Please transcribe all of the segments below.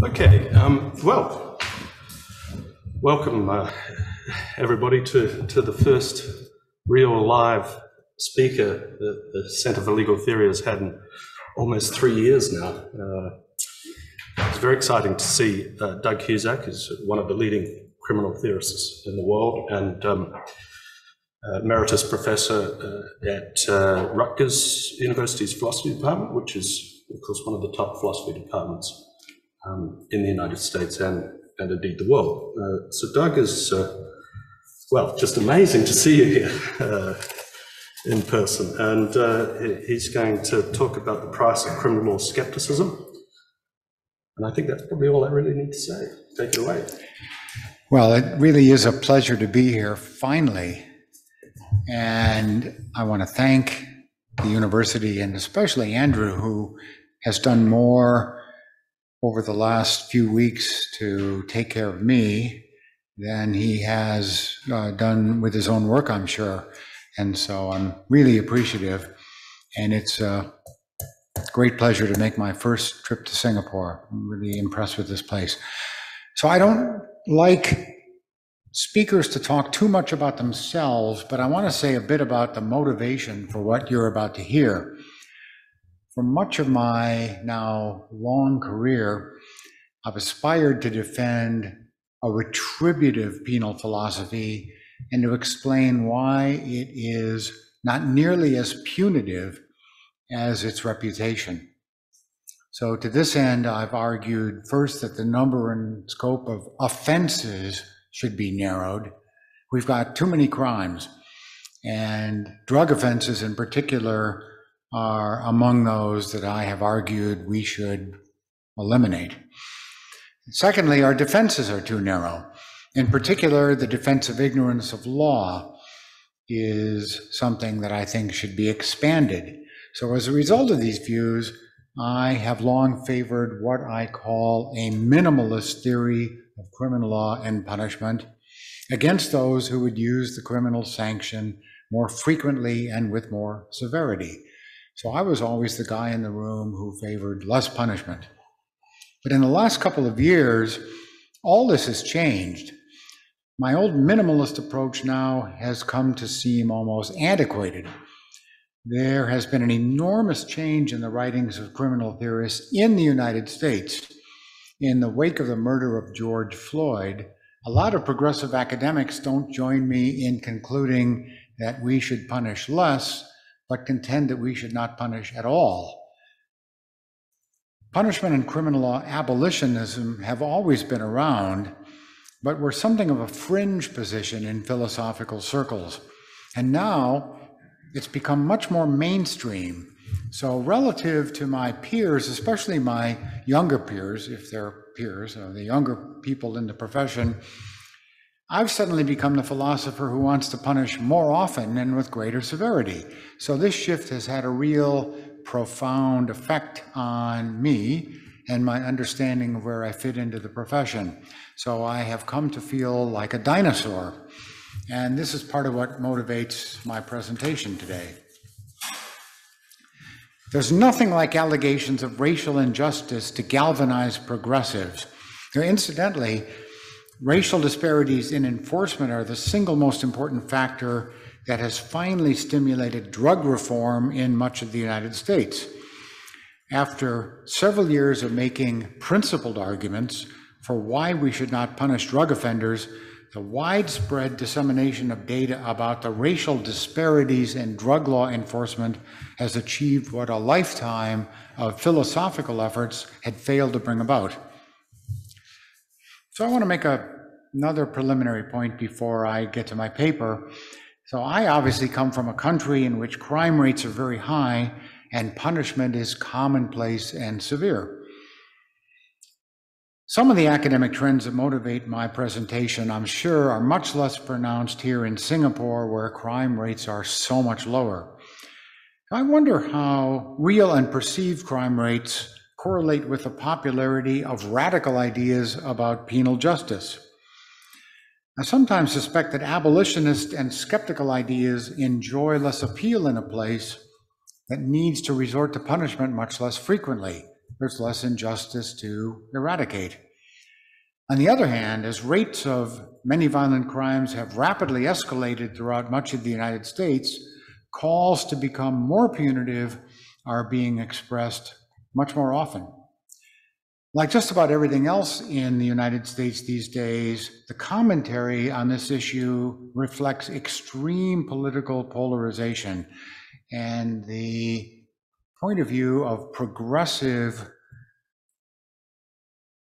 Okay, um, well, welcome uh, everybody to, to the first real live speaker that the Centre for Legal Theory has had in almost three years now. Uh, it's very exciting to see uh, Doug Husak is one of the leading criminal theorists in the world and um, emeritus professor uh, at uh, Rutgers University's philosophy department, which is, of course, one of the top philosophy departments um, in the United States and, and indeed the world. Uh, so Doug is, uh, well, just amazing to see you here uh, in person. And uh, he's going to talk about the price of criminal skepticism. And I think that's probably all I really need to say. Take it away. Well, it really is a pleasure to be here finally. And I want to thank the university and especially Andrew, who has done more over the last few weeks to take care of me than he has uh, done with his own work, I'm sure. And so I'm really appreciative. And it's a great pleasure to make my first trip to Singapore. I'm really impressed with this place. So I don't like speakers to talk too much about themselves, but I want to say a bit about the motivation for what you're about to hear. For much of my now long career, I've aspired to defend a retributive penal philosophy and to explain why it is not nearly as punitive as its reputation. So, to this end, I've argued first that the number and scope of offenses should be narrowed. We've got too many crimes, and drug offenses in particular are among those that I have argued we should eliminate. Secondly, our defenses are too narrow. In particular, the defense of ignorance of law is something that I think should be expanded. So, as a result of these views, I have long favored what I call a minimalist theory of criminal law and punishment against those who would use the criminal sanction more frequently and with more severity. So I was always the guy in the room who favored less punishment. But in the last couple of years, all this has changed. My old minimalist approach now has come to seem almost antiquated. There has been an enormous change in the writings of criminal theorists in the United States. In the wake of the murder of George Floyd, a lot of progressive academics don't join me in concluding that we should punish less but contend that we should not punish at all. Punishment and criminal law abolitionism have always been around, but were something of a fringe position in philosophical circles. And now it's become much more mainstream. So, relative to my peers, especially my younger peers, if they're peers, or the younger people in the profession, I've suddenly become the philosopher who wants to punish more often and with greater severity. So this shift has had a real profound effect on me and my understanding of where I fit into the profession. So I have come to feel like a dinosaur. And this is part of what motivates my presentation today. There's nothing like allegations of racial injustice to galvanize progressives. Now, incidentally, Racial disparities in enforcement are the single most important factor that has finally stimulated drug reform in much of the United States. After several years of making principled arguments for why we should not punish drug offenders, the widespread dissemination of data about the racial disparities in drug law enforcement has achieved what a lifetime of philosophical efforts had failed to bring about. So I want to make a, another preliminary point before I get to my paper. So I obviously come from a country in which crime rates are very high and punishment is commonplace and severe. Some of the academic trends that motivate my presentation, I'm sure, are much less pronounced here in Singapore, where crime rates are so much lower. I wonder how real and perceived crime rates correlate with the popularity of radical ideas about penal justice. I sometimes suspect that abolitionist and skeptical ideas enjoy less appeal in a place that needs to resort to punishment much less frequently, there's less injustice to eradicate. On the other hand, as rates of many violent crimes have rapidly escalated throughout much of the United States, calls to become more punitive are being expressed much more often. Like just about everything else in the United States these days, the commentary on this issue reflects extreme political polarization and the point of view of progressive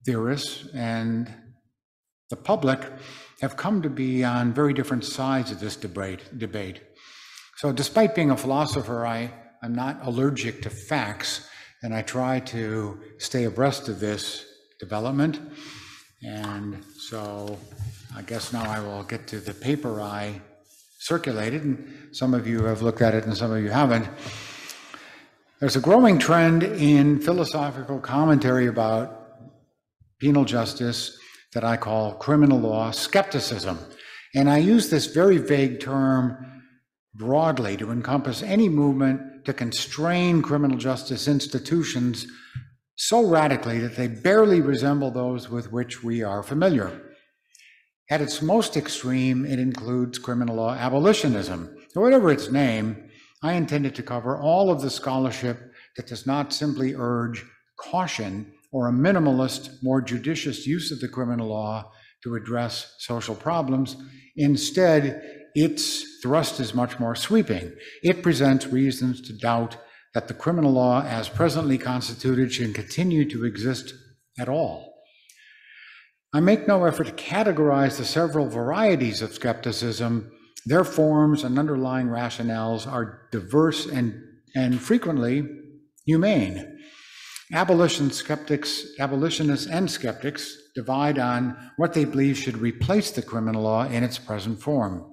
theorists and the public have come to be on very different sides of this debate. debate. So despite being a philosopher, I am not allergic to facts, and I try to stay abreast of this development. And so I guess now I will get to the paper I circulated, and some of you have looked at it and some of you haven't. There's a growing trend in philosophical commentary about penal justice that I call criminal law skepticism. And I use this very vague term broadly to encompass any movement to constrain criminal justice institutions so radically that they barely resemble those with which we are familiar. At its most extreme, it includes criminal law abolitionism. So, whatever its name, I intended to cover all of the scholarship that does not simply urge caution or a minimalist, more judicious use of the criminal law to address social problems. Instead, its thrust is much more sweeping. It presents reasons to doubt that the criminal law as presently constituted should continue to exist at all. I make no effort to categorize the several varieties of skepticism. Their forms and underlying rationales are diverse and, and frequently humane. Abolition skeptics, abolitionists and skeptics divide on what they believe should replace the criminal law in its present form.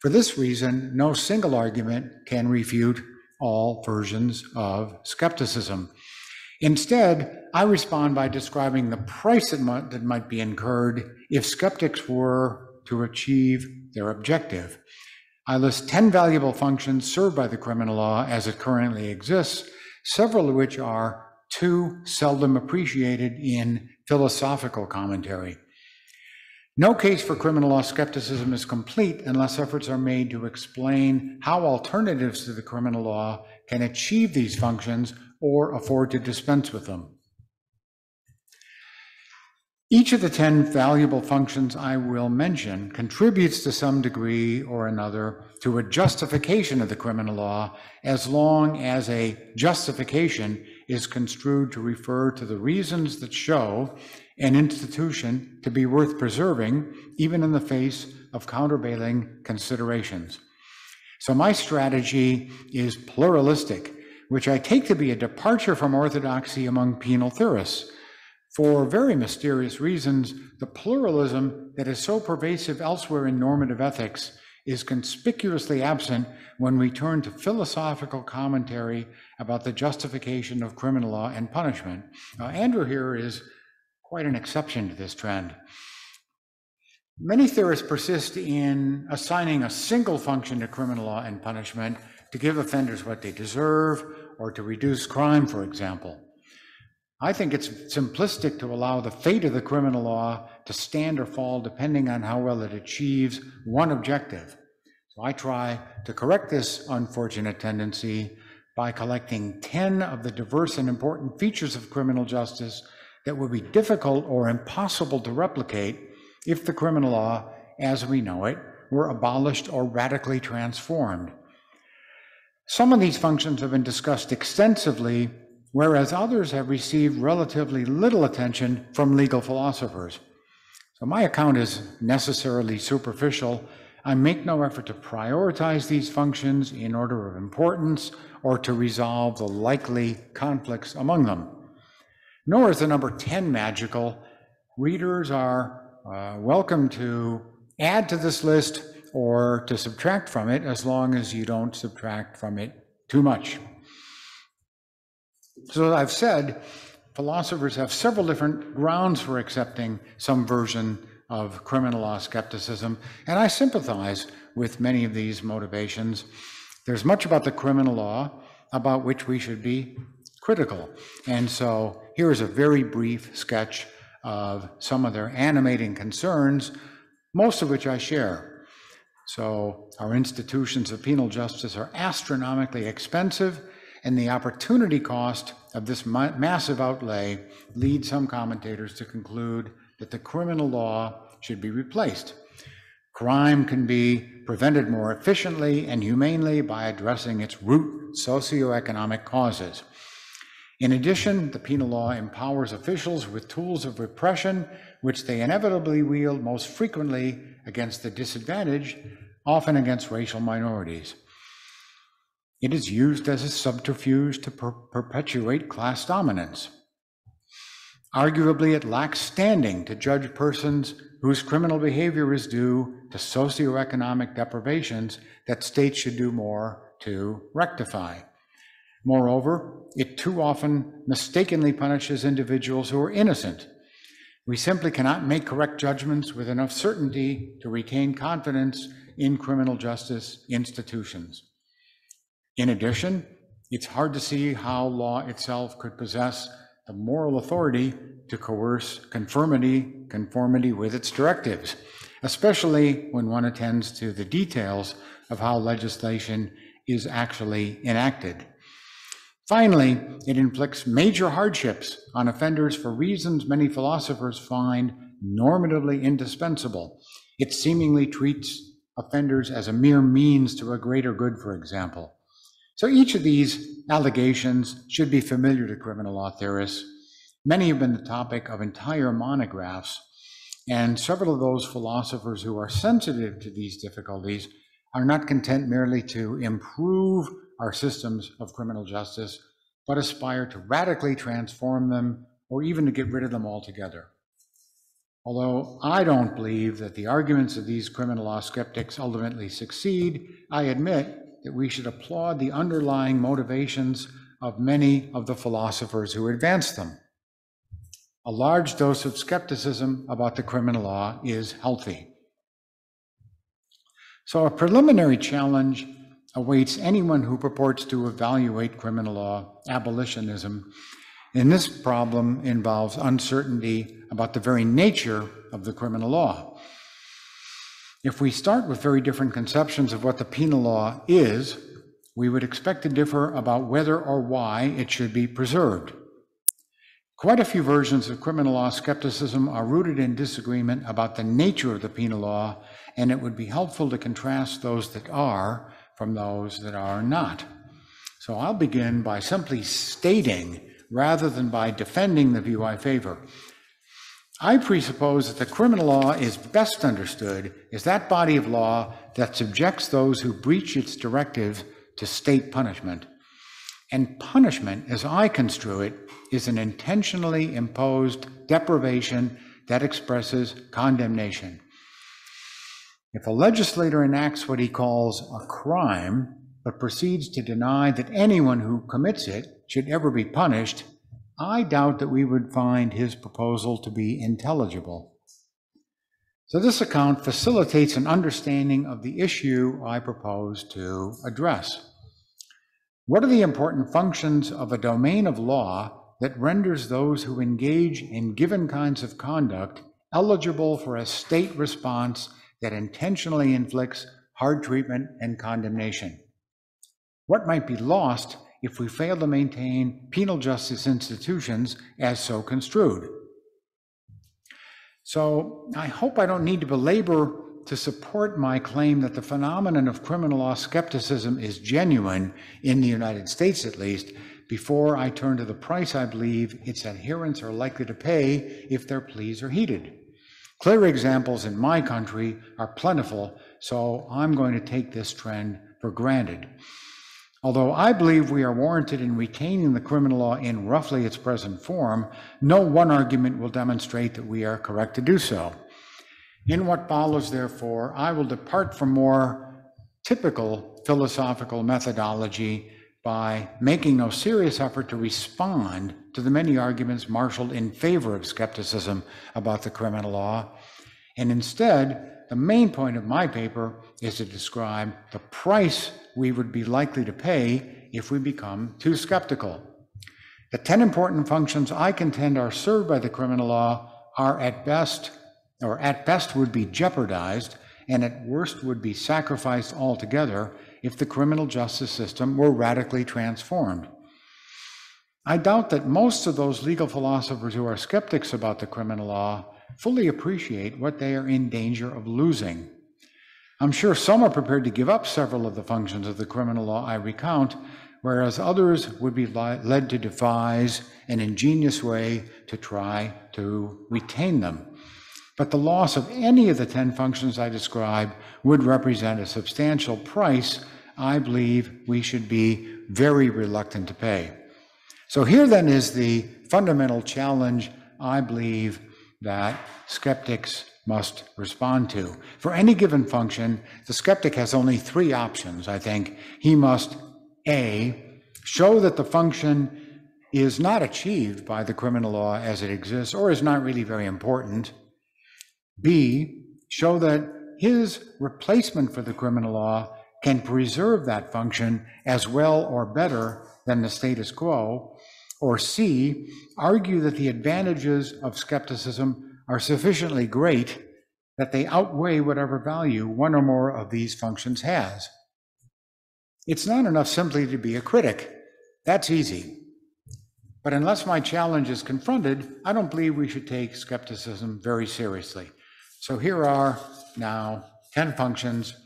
For this reason, no single argument can refute all versions of skepticism. Instead, I respond by describing the price that might, be incurred if skeptics were to achieve their objective. I list 10 valuable functions served by the criminal law as it currently exists, several of which are too seldom appreciated in philosophical commentary. No case for criminal law skepticism is complete unless efforts are made to explain how alternatives to the criminal law can achieve these functions or afford to dispense with them. Each of the 10 valuable functions I will mention contributes to some degree or another to a justification of the criminal law as long as a justification is construed to refer to the reasons that show an institution to be worth preserving, even in the face of countervailing considerations. So my strategy is pluralistic, which I take to be a departure from orthodoxy among penal theorists. For very mysterious reasons, the pluralism that is so pervasive elsewhere in normative ethics is conspicuously absent when we turn to philosophical commentary about the justification of criminal law and punishment. Now, Andrew here is quite an exception to this trend. Many theorists persist in assigning a single function to criminal law and punishment to give offenders what they deserve or to reduce crime, for example. I think it's simplistic to allow the fate of the criminal law to stand or fall depending on how well it achieves one objective. So I try to correct this unfortunate tendency by collecting 10 of the diverse and important features of criminal justice that would be difficult or impossible to replicate if the criminal law, as we know it, were abolished or radically transformed. Some of these functions have been discussed extensively whereas others have received relatively little attention from legal philosophers. So my account is necessarily superficial. I make no effort to prioritize these functions in order of importance or to resolve the likely conflicts among them. Nor is the number 10 magical. Readers are uh, welcome to add to this list or to subtract from it as long as you don't subtract from it too much. So I've said, philosophers have several different grounds for accepting some version of criminal law skepticism, and I sympathize with many of these motivations. There's much about the criminal law about which we should be critical. And so here is a very brief sketch of some of their animating concerns, most of which I share. So our institutions of penal justice are astronomically expensive, and the opportunity cost of this ma- massive outlay leads some commentators to conclude that the criminal law should be replaced. Crime can be prevented more efficiently and humanely by addressing its root socioeconomic causes. In addition, the penal law empowers officials with tools of repression, which they inevitably wield most frequently against the disadvantaged, often against racial minorities. It is used as a subterfuge to per- perpetuate class dominance. Arguably, it lacks standing to judge persons whose criminal behavior is due to socioeconomic deprivations that states should do more to rectify. Moreover, it too often mistakenly punishes individuals who are innocent. We simply cannot make correct judgments with enough certainty to retain confidence in criminal justice institutions. In addition, it's hard to see how law itself could possess the moral authority to coerce conformity, conformity with its directives, especially when one attends to the details of how legislation is actually enacted. Finally, it inflicts major hardships on offenders for reasons many philosophers find normatively indispensable. It seemingly treats offenders as a mere means to a greater good, for example. So each of these allegations should be familiar to criminal law theorists. Many have been the topic of entire monographs, and several of those philosophers who are sensitive to these difficulties are not content merely to improve our systems of criminal justice, but aspire to radically transform them or even to get rid of them altogether. Although I don't believe that the arguments of these criminal law skeptics ultimately succeed, I admit that we should applaud the underlying motivations of many of the philosophers who advance them. A large dose of skepticism about the criminal law is healthy. So, a preliminary challenge awaits anyone who purports to evaluate criminal law abolitionism. And this problem involves uncertainty about the very nature of the criminal law. If we start with very different conceptions of what the penal law is, we would expect to differ about whether or why it should be preserved. Quite a few versions of criminal law skepticism are rooted in disagreement about the nature of the penal law, and it would be helpful to contrast those that are from those that are not. So I'll begin by simply stating, rather than by defending the view I favor. I presuppose that the criminal law is best understood as that body of law that subjects those who breach its directives to state punishment. And punishment, as I construe it, is an intentionally imposed deprivation that expresses condemnation. If a legislator enacts what he calls a crime, but proceeds to deny that anyone who commits it should ever be punished, I doubt that we would find his proposal to be intelligible. So, this account facilitates an understanding of the issue I propose to address. What are the important functions of a domain of law that renders those who engage in given kinds of conduct eligible for a state response that intentionally inflicts hard treatment and condemnation? What might be lost if we fail to maintain penal justice institutions as so construed? So I hope I don't need to belabor to support my claim that the phenomenon of criminal law skepticism is genuine, in the United States at least, before I turn to the price I believe its adherents are likely to pay if their pleas are heeded. Clear examples in my country are plentiful, so I'm going to take this trend for granted. Although I believe we are warranted in retaining the criminal law in roughly its present form, no one argument will demonstrate that we are correct to do so. In what follows, therefore, I will depart from more typical philosophical methodology by making no serious effort to respond to the many arguments marshaled in favor of skepticism about the criminal law. And instead, the main point of my paper is to describe the price we would be likely to pay if we become too skeptical. The 10 important functions I contend are served by the criminal law are at best, or at best would be jeopardized, and at worst would be sacrificed altogether if the criminal justice system were radically transformed. I doubt that most of those legal philosophers who are skeptics about the criminal law fully appreciate what they are in danger of losing. I'm sure some are prepared to give up several of the functions of the criminal law I recount, whereas others would be led to devise an ingenious way to try to retain them. But the loss of any of the 10 functions I describe would represent a substantial price I believe we should be very reluctant to pay. So here then is the fundamental challenge I believe that skeptics must respond to. For any given function, the skeptic has only three options, I think. He must A, show that the function is not achieved by the criminal law as it exists or is not really very important. B, show that his replacement for the criminal law can preserve that function as well or better than the status quo. Or C, argue that the advantages of skepticism are sufficiently great that they outweigh whatever value one or more of these functions has. It's not enough simply to be a critic. That's easy. But unless my challenge is confronted, I don't believe we should take skepticism very seriously. So here are now 10 functions.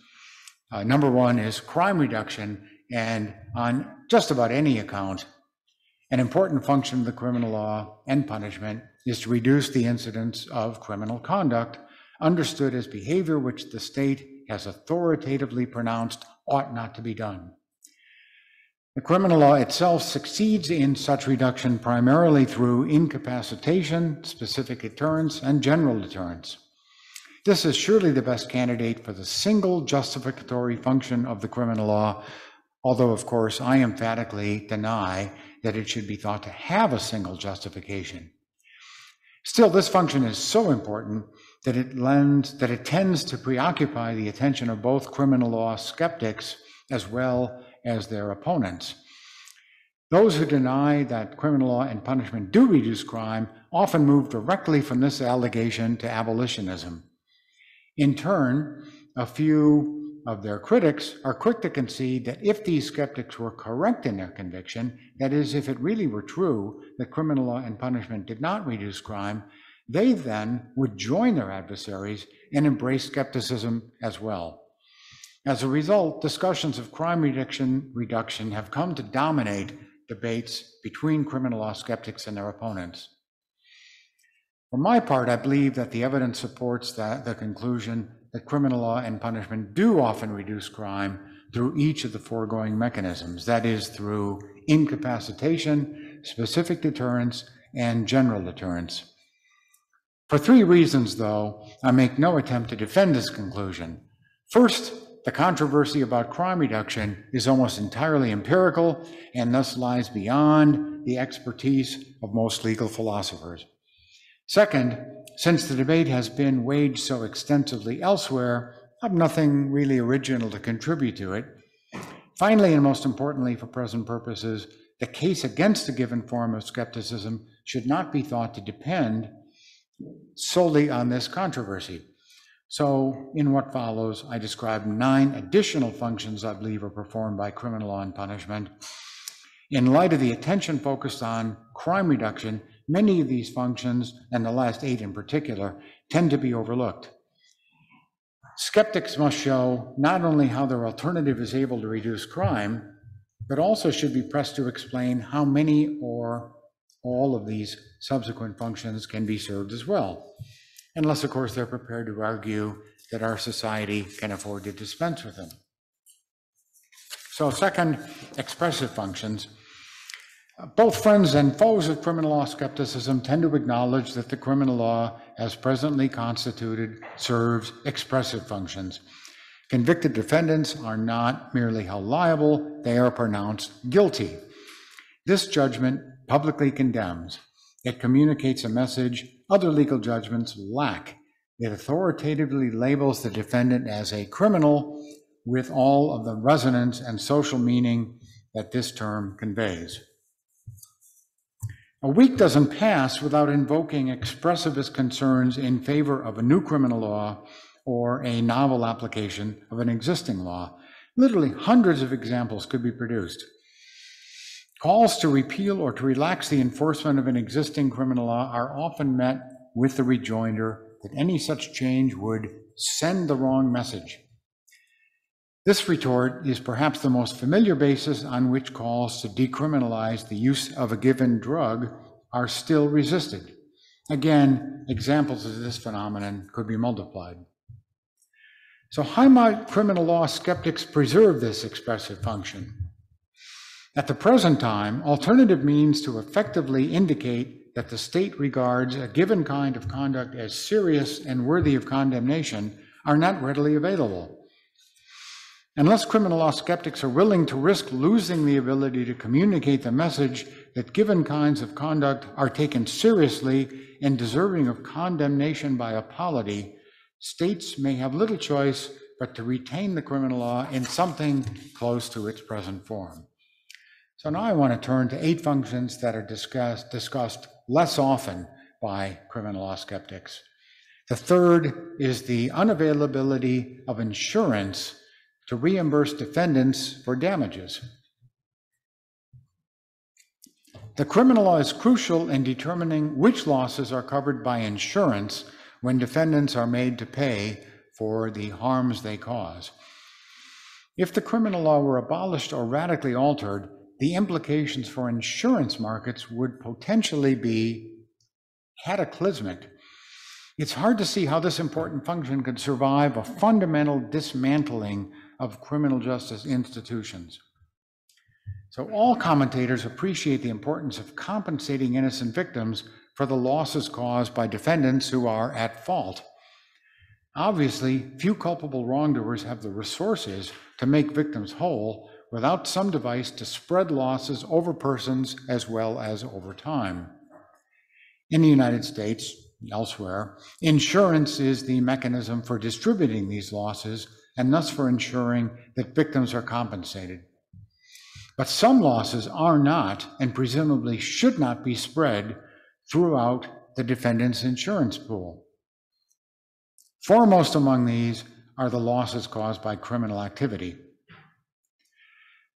Uh, number one is crime reduction, and on just about any account, an important function of the criminal law and punishment is to reduce the incidence of criminal conduct, understood as behavior which the state has authoritatively pronounced ought not to be done. The criminal law itself succeeds in such reduction primarily through incapacitation, specific deterrence, and general deterrence. This is surely the best candidate for the single justificatory function of the criminal law, although, of course, I emphatically deny that it should be thought to have a single justification. Still, this function is so important that it lends, that it tends to preoccupy the attention of both criminal law skeptics as well as their opponents. Those who deny that criminal law and punishment do reduce crime often move directly from this allegation to abolitionism. In turn, a few of their critics are quick to concede that if these skeptics were correct in their conviction, that is, if it really were true that criminal law and punishment did not reduce crime, they then would join their adversaries and embrace skepticism as well. As a result, discussions of crime reduction, reduction have come to dominate debates between criminal law skeptics and their opponents. For my part, I believe that the evidence supports that the conclusion that criminal law and punishment do often reduce crime through each of the foregoing mechanisms, that is, through incapacitation, specific deterrence, and general deterrence. For three reasons, though, I make no attempt to defend this conclusion. First, the controversy about crime reduction is almost entirely empirical and thus lies beyond the expertise of most legal philosophers. Second, since the debate has been waged so extensively elsewhere, I have nothing really original to contribute to it. Finally, and most importantly for present purposes, the case against a given form of skepticism should not be thought to depend solely on this controversy. So, in what follows, I describe nine additional functions I believe are performed by criminal law and punishment. In light of the attention focused on crime reduction, Many of these functions, and the last eight in particular, tend to be overlooked. Skeptics must show not only how their alternative is able to reduce crime, but also should be pressed to explain how many or all of these subsequent functions can be served as well. Unless, of course, they're prepared to argue that our society can afford to dispense with them. So, second, expressive functions Uh, both friends and foes of criminal law skepticism tend to acknowledge that the criminal law, as presently constituted, serves expressive functions. Convicted defendants are not merely held liable, they are pronounced guilty. This judgment publicly condemns. It communicates a message other legal judgments lack. It authoritatively labels the defendant as a criminal with all of the resonance and social meaning that this term conveys. A week doesn't pass without invoking expressivist concerns in favor of a new criminal law or a novel application of an existing law. Literally hundreds of examples could be produced. Calls to repeal or to relax the enforcement of an existing criminal law are often met with the rejoinder that any such change would send the wrong message. This retort is perhaps the most familiar basis on which calls to decriminalize the use of a given drug are still resisted. Again, examples of this phenomenon could be multiplied. So, how might criminal law skeptics preserve this expressive function? At the present time, alternative means to effectively indicate that the state regards a given kind of conduct as serious and worthy of condemnation are not readily available. Unless criminal law skeptics are willing to risk losing the ability to communicate the message that given kinds of conduct are taken seriously and deserving of condemnation by a polity, states may have little choice but to retain the criminal law in something close to its present form. So now I want to turn to eight functions that are discussed, discussed less often by criminal law skeptics. The third is the unavailability of insurance to reimburse defendants for damages. The criminal law is crucial in determining which losses are covered by insurance when defendants are made to pay for the harms they cause. If the criminal law were abolished or radically altered, the implications for insurance markets would potentially be cataclysmic. It's hard to see how this important function could survive a fundamental dismantling of criminal justice institutions. So, all commentators appreciate the importance of compensating innocent victims for the losses caused by defendants who are at fault. Obviously, few culpable wrongdoers have the resources to make victims whole, without some device to spread losses over persons as well as over time. In the United States, elsewhere, insurance is the mechanism for distributing these losses and thus for ensuring that victims are compensated. But some losses are not and presumably should not be spread throughout the defendant's insurance pool. Foremost among these are the losses caused by criminal activity.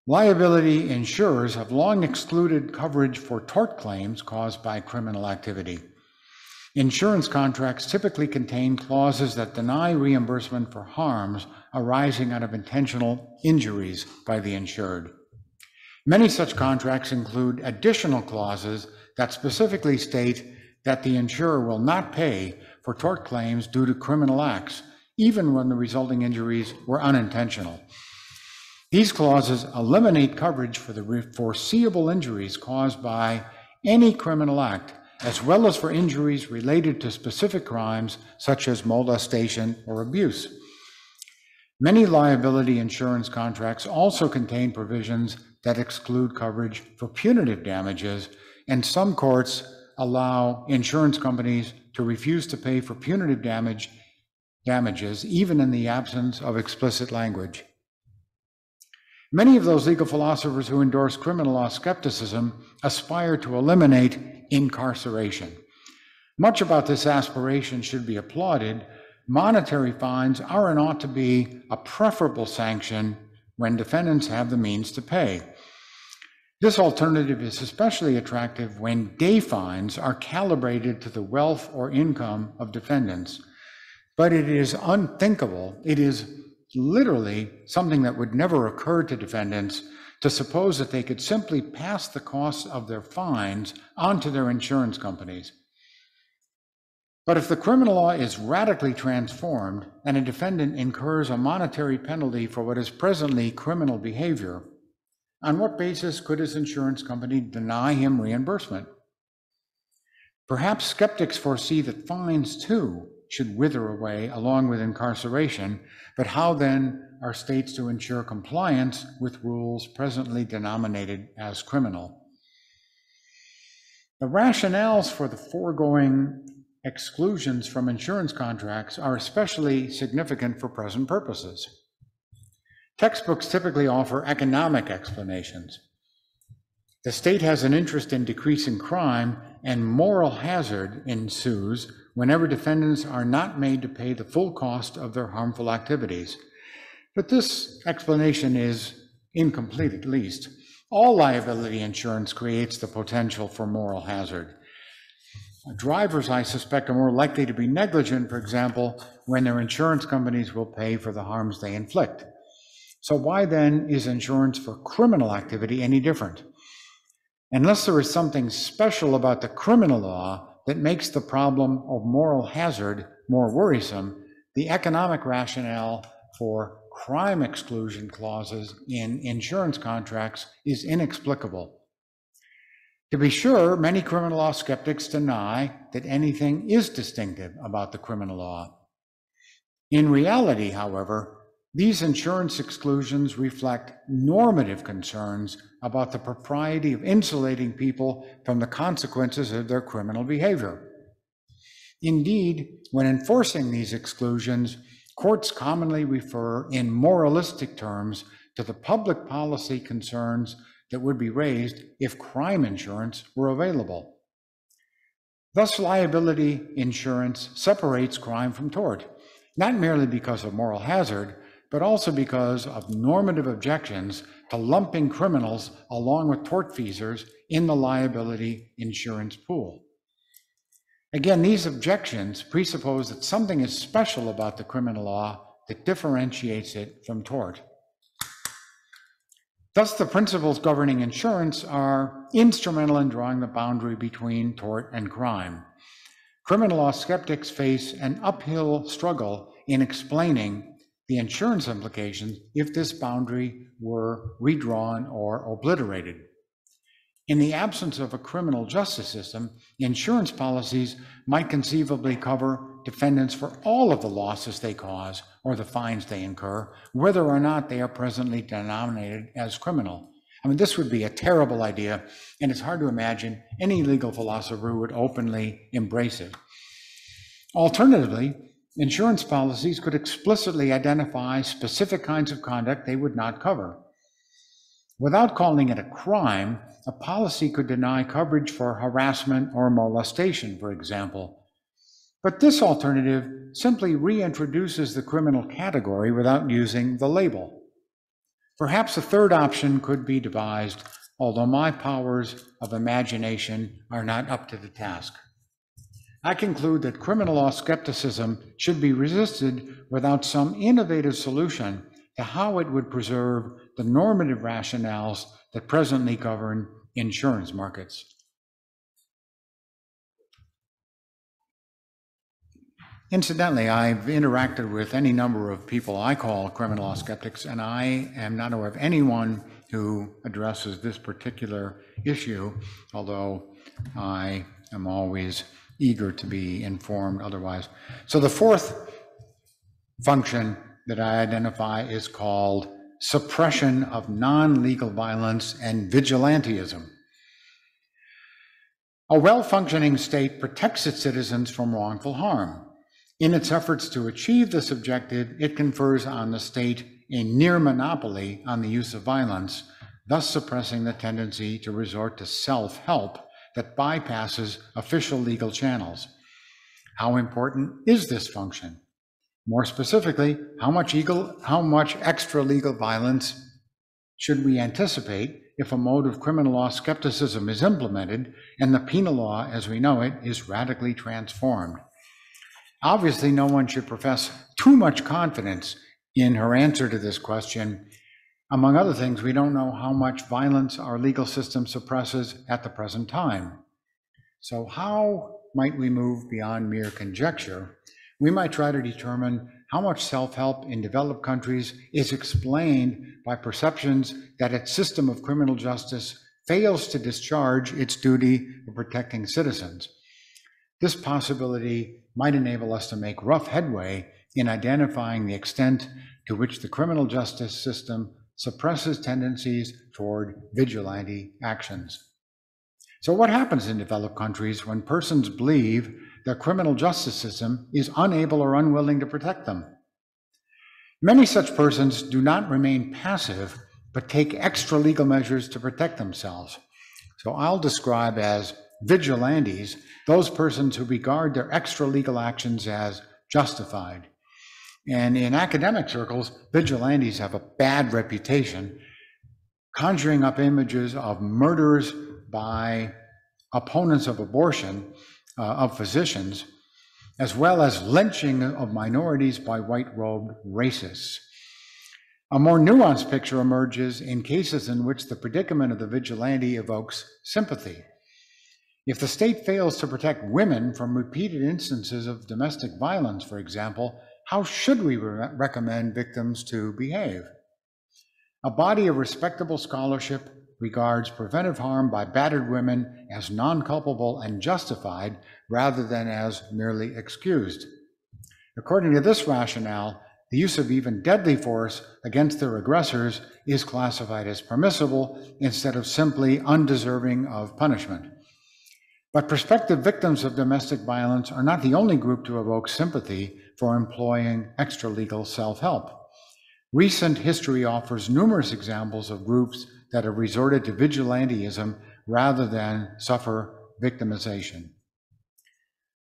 Liability insurers have long excluded coverage for tort claims caused by criminal activity. Insurance contracts typically contain clauses that deny reimbursement for harms arising out of intentional injuries by the insured. Many such contracts include additional clauses that specifically state that the insurer will not pay for tort claims due to criminal acts, even when the resulting injuries were unintentional. These clauses eliminate coverage for the foreseeable injuries caused by any criminal act, as well as for injuries related to specific crimes such as molestation or abuse. Many liability insurance contracts also contain provisions that exclude coverage for punitive damages, and some courts allow insurance companies to refuse to pay for punitive damage damages even in the absence of explicit language. Many of those legal philosophers who endorse criminal law skepticism aspire to eliminate incarceration. Much about this aspiration should be applauded. Monetary fines are and ought to be a preferable sanction when defendants have the means to pay. This alternative is especially attractive when day fines are calibrated to the wealth or income of defendants. But it is unthinkable, it is literally something that would never occur to defendants to suppose that they could simply pass the costs of their fines onto their insurance companies. But if the criminal law is radically transformed and a defendant incurs a monetary penalty for what is presently criminal behavior, on what basis could his insurance company deny him reimbursement? Perhaps skeptics foresee that fines, too, should wither away along with incarceration, but how then are states to ensure compliance with rules presently denominated as criminal? The rationales for the foregoing exclusions from insurance contracts are especially significant for present purposes. Textbooks typically offer economic explanations. The state has an interest in decreasing crime, and moral hazard ensues whenever defendants are not made to pay the full cost of their harmful activities. But this explanation is incomplete, at least. All liability insurance creates the potential for moral hazard. Drivers, I suspect, are more likely to be negligent, for example, when their insurance companies will pay for the harms they inflict. So, why then is insurance for criminal activity any different? Unless there is something special about the criminal law that makes the problem of moral hazard more worrisome, the economic rationale for crime exclusion clauses in insurance contracts is inexplicable. To be sure, many criminal law skeptics deny that anything is distinctive about the criminal law. In reality, however, these insurance exclusions reflect normative concerns about the propriety of insulating people from the consequences of their criminal behavior. Indeed, when enforcing these exclusions, courts commonly refer in moralistic terms to the public policy concerns that would be raised if crime insurance were available. Thus, liability insurance separates crime from tort, not merely because of moral hazard, but also because of normative objections to lumping criminals along with tortfeasors in the liability insurance pool. Again, these objections presuppose that something is special about the criminal law that differentiates it from tort. Thus, the principles governing insurance are instrumental in drawing the boundary between tort and crime. Criminal law skeptics face an uphill struggle in explaining the insurance implications if this boundary were redrawn or obliterated. In the absence of a criminal justice system, insurance policies might conceivably cover defendants for all of the losses they cause or the fines they incur, whether or not they are presently denominated as criminal. I mean, this would be a terrible idea, and it's hard to imagine any legal philosopher would openly embrace it. Alternatively, insurance policies could explicitly identify specific kinds of conduct they would not cover. Without calling it a crime, a policy could deny coverage for harassment or molestation, for example, but this alternative simply reintroduces the criminal category without using the label. Perhaps a third option could be devised, although my powers of imagination are not up to the task. I conclude that criminal law skepticism should be resisted without some innovative solution to how it would preserve the normative rationales that presently govern insurance markets. Incidentally, I've interacted with any number of people I call criminal law skeptics, and I am not aware of anyone who addresses this particular issue, although I am always eager to be informed otherwise. So the fourth function that I identify is called suppression of non-legal violence and vigilantism. A well-functioning state protects its citizens from wrongful harm. In its efforts to achieve this objective, it confers on the state a near monopoly on the use of violence, thus suppressing the tendency to resort to self help that bypasses official legal channels. How important is this function? More specifically, how much, legal, how much extra legal violence should we anticipate if a mode of criminal law skepticism is implemented and the penal law as we know it is radically transformed? Obviously, no one should profess too much confidence in her answer to this question. Among other things, we don't know how much violence our legal system suppresses at the present time. So, how might we move beyond mere conjecture? We might try to determine how much self help in developed countries is explained by perceptions that its system of criminal justice fails to discharge its duty of protecting citizens. This possibility might enable us to make rough headway in identifying the extent to which the criminal justice system suppresses tendencies toward vigilante actions. So, what happens in developed countries when persons believe their criminal justice system is unable or unwilling to protect them? Many such persons do not remain passive, but take extra legal measures to protect themselves. So I'll describe as vigilantes those persons who regard their extra legal actions as justified. And in academic circles, vigilantes have a bad reputation, conjuring up images of murders by opponents of abortion, uh, of physicians, as well as lynching of minorities by white robed racists. A more nuanced picture emerges in cases in which the predicament of the vigilante evokes sympathy. If the state fails to protect women from repeated instances of domestic violence, for example, how should we re recommend victims to behave? A body of respectable scholarship regards preventive harm by battered women as non culpable and justified rather than as merely excused. According to this rationale, the use of even deadly force against their aggressors is classified as permissible instead of simply undeserving of punishment. But prospective victims of domestic violence are not the only group to evoke sympathy for employing extra-legal self-help. Recent history offers numerous examples of groups that have resorted to vigilantism rather than suffer victimization.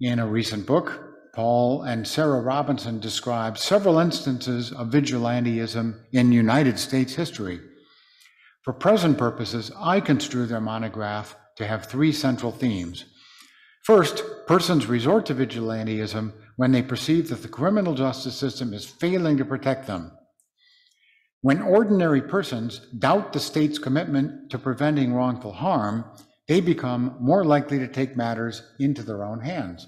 In a recent book, Paul and Sarah Robinson describe several instances of vigilantism in United States history. For present purposes, I construe their monograph to have three central themes. First, persons resort to vigilantism when they perceive that the criminal justice system is failing to protect them. When ordinary persons doubt the state's commitment to preventing wrongful harm, they become more likely to take matters into their own hands.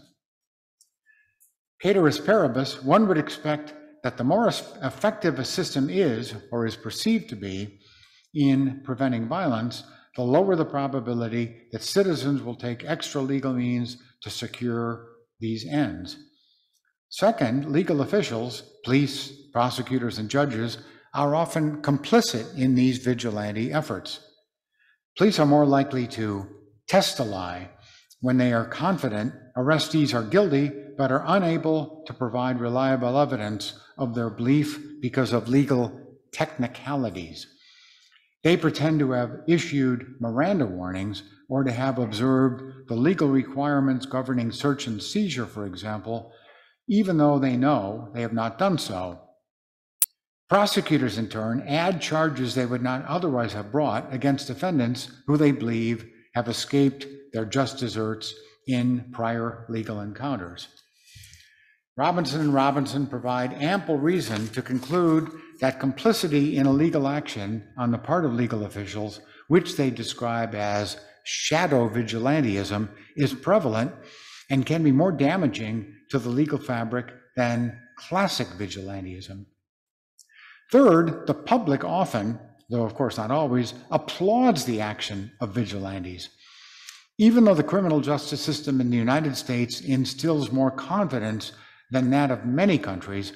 Ceteris paribus, one would expect that the more effective a system is, or is perceived to be, in preventing violence, the lower the probability that citizens will take extra legal means to secure these ends. Second, legal officials, police, prosecutors, and judges are often complicit in these vigilante efforts. Police are more likely to testilie when they are confident arrestees are guilty but are unable to provide reliable evidence of their belief because of legal technicalities. They pretend to have issued Miranda warnings or to have observed the legal requirements governing search and seizure, for example, even though they know they have not done so. Prosecutors, in turn, add charges they would not otherwise have brought against defendants who they believe have escaped their just deserts in prior legal encounters. Robinson and Robinson provide ample reason to conclude that complicity in illegal action on the part of legal officials, which they describe as shadow vigilantism, is prevalent and can be more damaging to the legal fabric than classic vigilantism. Third, the public often, though of course not always, applauds the action of vigilantes. Even though the criminal justice system in the United States instills more confidence than that of many countries,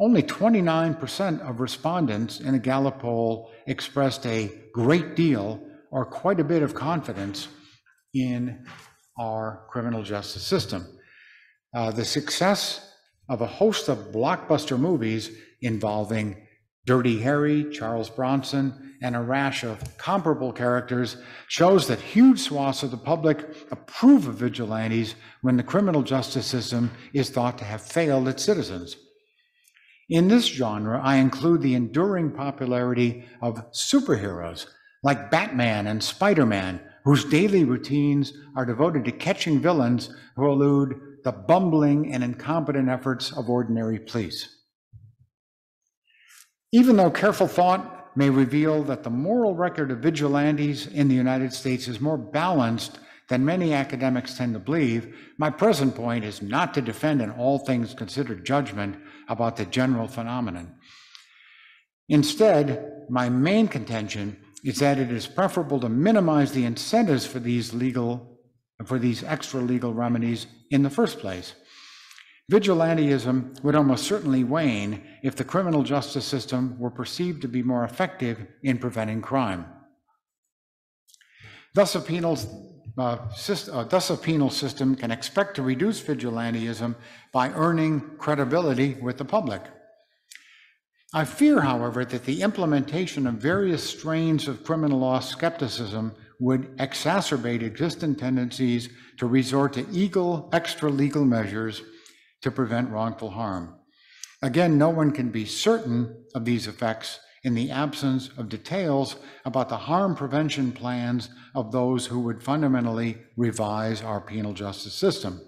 only 29% of respondents in a Gallup poll expressed a great deal or quite a bit of confidence in our criminal justice system. Uh, the success of a host of blockbuster movies involving Dirty Harry, Charles Bronson, and a rash of comparable characters shows that huge swaths of the public approve of vigilantes when the criminal justice system is thought to have failed its citizens. In this genre, I include the enduring popularity of superheroes like Batman and Spider Man, whose daily routines are devoted to catching villains who elude the bumbling and incompetent efforts of ordinary police. Even though careful thought may reveal that the moral record of vigilantes in the United States is more balanced than many academics tend to believe, my present point is not to defend an all things considered judgment about the general phenomenon. Instead, my main contention is that it is preferable to minimize the incentives for these legal, for these extra legal remedies in the first place. Vigilantism would almost certainly wane if the criminal justice system were perceived to be more effective in preventing crime. Thus, a penal, uh, system, uh, thus a penal system can expect to reduce vigilantism by earning credibility with the public. I fear, however, that the implementation of various strains of criminal law skepticism would exacerbate existing tendencies to resort to eagle, extra legal measures to prevent wrongful harm. Again, no one can be certain of these effects in the absence of details about the harm prevention plans of those who would fundamentally revise our penal justice system.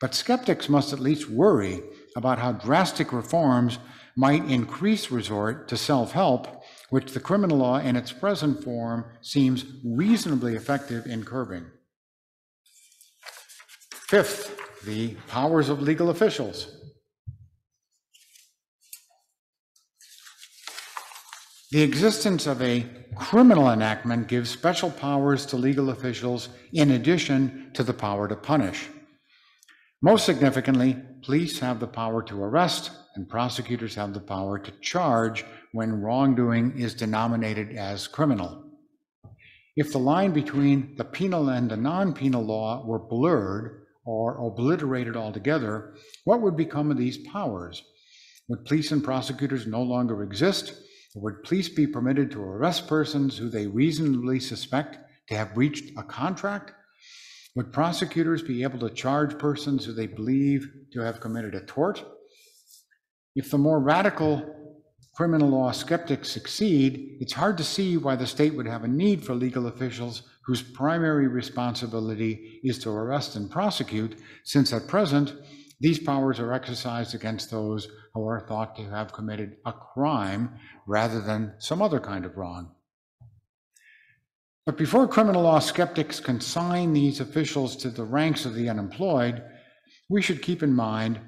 But skeptics must at least worry about how drastic reforms might increase resort to self help, which the criminal law in its present form seems reasonably effective in curbing. Fifth, the powers of legal officials. The existence of a criminal enactment gives special powers to legal officials in addition to the power to punish. Most significantly, police have the power to arrest and prosecutors have the power to charge when wrongdoing is denominated as criminal. If the line between the penal and the non penal law were blurred or obliterated altogether, what would become of these powers? Would police and prosecutors no longer exist? Would police be permitted to arrest persons who they reasonably suspect to have breached a contract? Would prosecutors be able to charge persons who they believe to have committed a tort? If the more radical criminal law skeptics succeed, it's hard to see why the state would have a need for legal officials whose primary responsibility is to arrest and prosecute, since at present, these powers are exercised against those who are thought to have committed a crime rather than some other kind of wrong. But before criminal law skeptics consign these officials to the ranks of the unemployed, we should keep in mind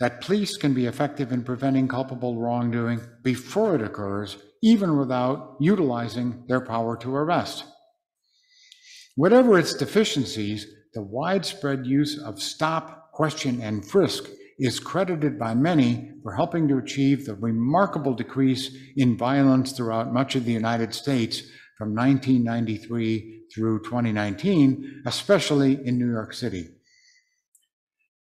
that police can be effective in preventing culpable wrongdoing before it occurs, even without utilizing their power to arrest. Whatever its deficiencies, the widespread use of stop, question, and frisk is credited by many for helping to achieve the remarkable decrease in violence throughout much of the United States from 1993 through 2019, especially in New York City.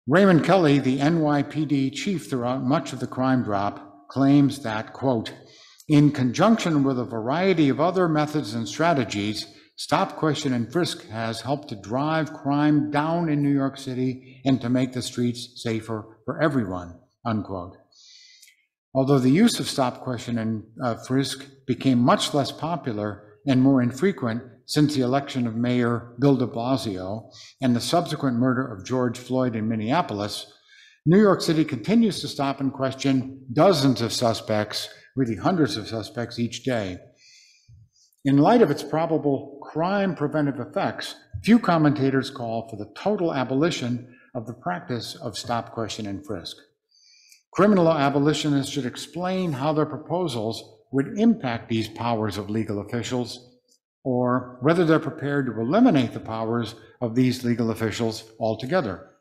Raymond Kelly, the NYPD chief throughout much of the crime drop, claims that, quote, in conjunction with a variety of other methods and strategies, Stop, Question, and Frisk has helped to drive crime down in New York City and to make the streets safer for everyone, unquote. Although the use of Stop, Question, and uh, Frisk became much less popular and more infrequent since the election of Mayor Bill de Blasio and the subsequent murder of George Floyd in Minneapolis, New York City continues to stop and question dozens of suspects, really hundreds of suspects each day. In light of its probable crime preventive effects, few commentators call for the total abolition of the practice of stop, question, and frisk. Criminal law abolitionists should explain how their proposals would impact these powers of legal officials, or whether they're prepared to eliminate the powers of these legal officials altogether.